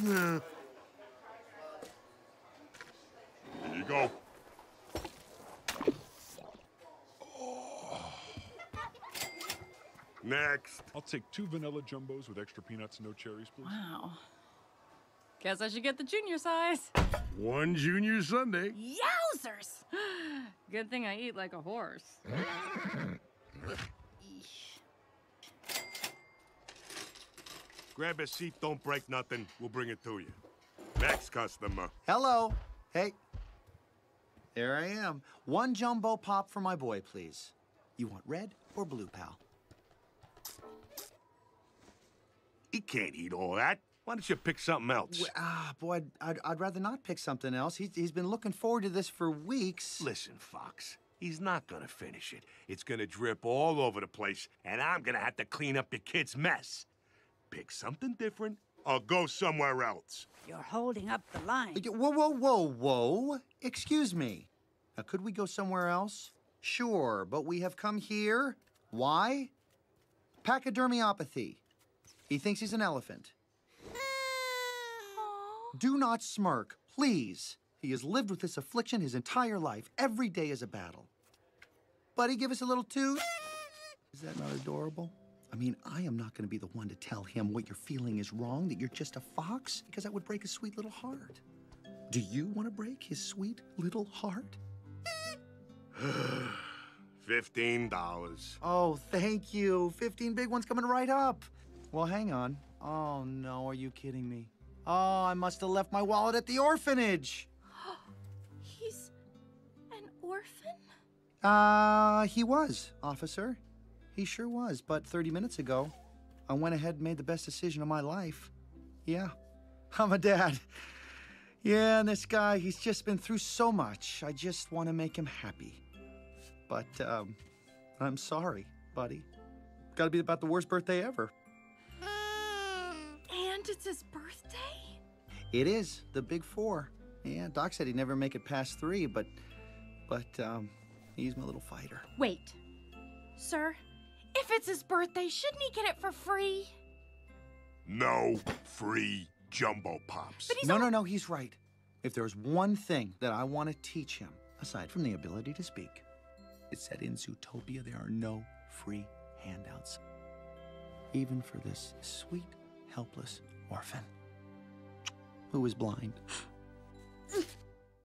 Here you go. Next. I'll take two vanilla jumbos with extra peanuts and no cherries, please. Wow. Guess I should get the junior size. One junior sundae. Yowzers! Good thing I eat like a horse. Grab a seat, don't break nothing. We'll bring it to you. Next customer. Hello. Hey. There I am. One jumbo pop for my boy, please. You want red or blue, pal? He can't eat all that. Why don't you pick something else? Well, ah, boy, I'd, I'd, I'd rather not pick something else. He's, he's been looking forward to this for weeks. Listen, Fox. He's not gonna finish it. It's gonna drip all over the place, and I'm gonna have to clean up your kid's mess. Pick something different, or go somewhere else. You're holding up the line. Whoa, whoa, whoa, whoa. Excuse me. Now, could we go somewhere else? Sure, but we have come here. Why? Pachydermiopathy. He thinks he's an elephant. Do not smirk, please. He has lived with this affliction his entire life. Every day is a battle. Buddy, give us a little toot. Is that not adorable? I mean, I am not going to be the one to tell him what you're feeling is wrong, that you're just a fox, because that would break his sweet little heart. Do you want to break his sweet little heart? Fifteen dollars. Oh, thank you. 15 big ones coming right up. Well, hang on. Oh, no, are you kidding me? Oh, I must have left my wallet at the orphanage. He's an orphan? Uh, he was, officer. He sure was, but 30 minutes ago, I went ahead and made the best decision of my life. Yeah, I'm a dad. Yeah, and this guy, he's just been through so much. I just want to make him happy. But, um, I'm sorry, buddy. Gotta be about the worst birthday ever. And it's his birthday? It is, the big four. Yeah, Doc said he'd never make it past three, but, but, um, he's my little fighter. Wait. Sir, if it's his birthday, shouldn't he get it for free? No free jumbo pops. But he's no, no, no, he's right. If there's one thing that I want to teach him, aside from the ability to speak, it's that in Zootopia there are no free handouts. Even for this sweet, helpless orphan who is blind.